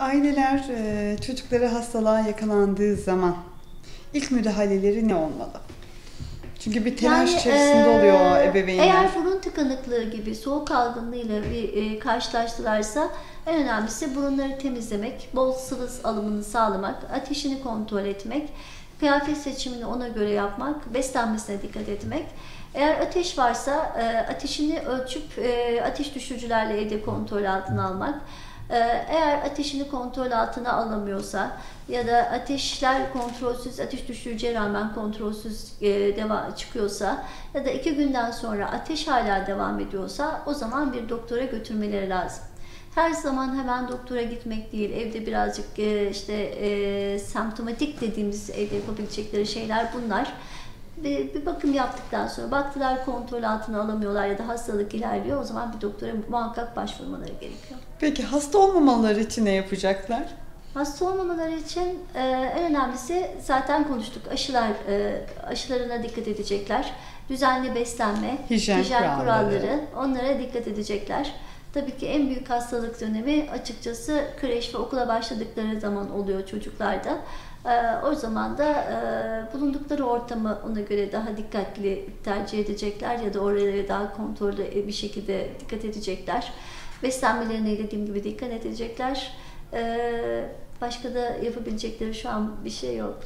Aileler e, çocukları hastalığa yakalandığı zaman ilk müdahaleleri ne olmalı? Çünkü bir telaş Yani, içerisinde eee, oluyor ebeveynler. Eğer burun tıkanıklığı gibi soğuk algınlığıyla bir e, karşılaştılarsa en önemlisi burunları temizlemek, bol sıvı alımını sağlamak, ateşini kontrol etmek, kıyafet seçimini ona göre yapmak, beslenmesine dikkat etmek. Eğer ateş varsa e, ateşini ölçüp e, ateş düşürücülerle evde kontrol altına almak. E, Eğer ateşini kontrol altına alamıyorsa ya da ateşler kontrolsüz, ateş düşürücüye rağmen kontrolsüz e, deva çıkıyorsa ya da iki günden sonra ateş hala devam ediyorsa o zaman bir doktora götürmeleri lazım. Her zaman hemen doktora gitmek değil, evde birazcık e, işte e, semptomatik dediğimiz evde yapabilecekleri şeyler bunlar. Bir, bir bakım yaptıktan sonra baktılar kontrol altına alamıyorlar ya da hastalık ilerliyor o zaman bir doktora muhakkak başvurmaları gerekiyor. Peki hasta olmamaları için ne yapacaklar? Hasta olmamaları için e, en önemlisi zaten konuştuk. Aşılar e, aşılarına dikkat edecekler. Düzenli beslenme, Hijyen kuralları. kuralları, onlara dikkat edecekler. Tabii ki en büyük hastalık dönemi açıkçası kreş ve okula başladıkları zaman oluyor çocuklarda. E, o zaman da e, bulundukları ortamı ona göre daha dikkatli tercih edecekler ya da oraya daha kontrollü bir şekilde dikkat edecekler. Beslenmelerine dediğim gibi dikkat edecekler. Ee, başka da yapabilecekleri şu an bir şey yok.